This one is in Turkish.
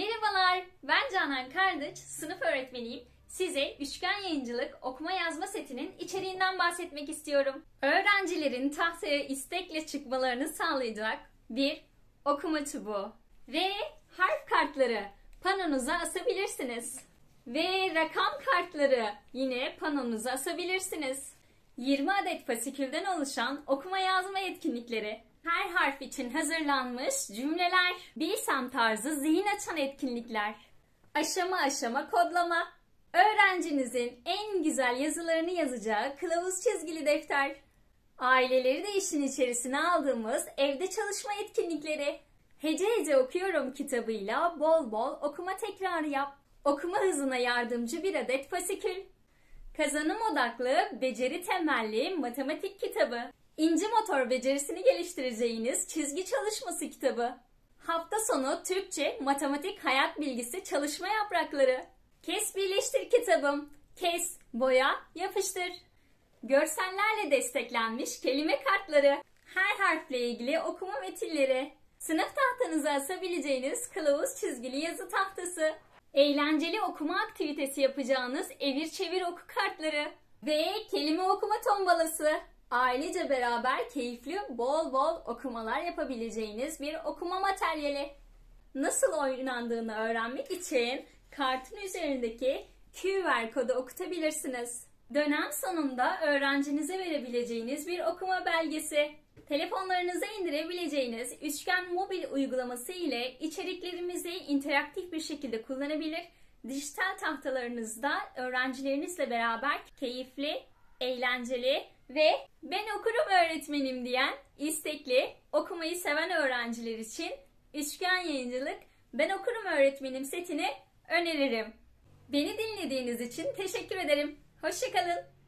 Merhabalar, ben Canan Kardıç, sınıf öğretmeniyim. Size Üçgen Yayıncılık okuma yazma setinin içeriğinden bahsetmek istiyorum. Öğrencilerin tahtaya istekle çıkmalarını sağlayacak bir okuma çubuğu ve harf kartları panonuza asabilirsiniz. Ve rakam kartları yine panonuza asabilirsiniz. 20 adet fasikülden oluşan okuma yazma etkinlikleri, her harf için hazırlanmış cümleler, bilsem tarzı zihin açan etkinlikler, aşama aşama kodlama, öğrencinizin en güzel yazılarını yazacağı kılavuz çizgili defter, aileleri de işin içerisine aldığımız evde çalışma etkinlikleri, Hece Hece Okuyorum kitabıyla bol bol okuma tekrarı yap, okuma hızına yardımcı bir adet fasikül, Kazanım odaklı, beceri temelli matematik kitabı. İnci motor becerisini geliştireceğiniz çizgi çalışması kitabı. Hafta sonu Türkçe, matematik, hayat bilgisi çalışma yaprakları. Kes birleştir kitabım. Kes, boya, yapıştır. Görsellerle desteklenmiş kelime kartları. Her harfle ilgili okuma metinleri. Sınıf tahtanıza asabileceğiniz kılavuz çizgili yazı tahtası. Eğlenceli okuma aktivitesi yapacağınız evir çevir oku kartları ve kelime okuma tombalası. Ailece beraber keyifli bol bol okumalar yapabileceğiniz bir okuma materyali. Nasıl oynandığını öğrenmek için kartın üzerindeki QR kodu okutabilirsiniz. Dönem sonunda öğrencinize verebileceğiniz bir okuma belgesi. Telefonlarınıza indirebileceğiniz Üçgen mobil uygulaması ile içeriklerimizi interaktif bir şekilde kullanabilir. Dijital tahtalarınızda öğrencilerinizle beraber keyifli, eğlenceli ve ben okurum öğretmenim diyen istekli, okumayı seven öğrenciler için Üçgen Yayıncılık Ben Okurum Öğretmenim setini öneririm. Beni dinlediğiniz için teşekkür ederim. Hoşçakalın.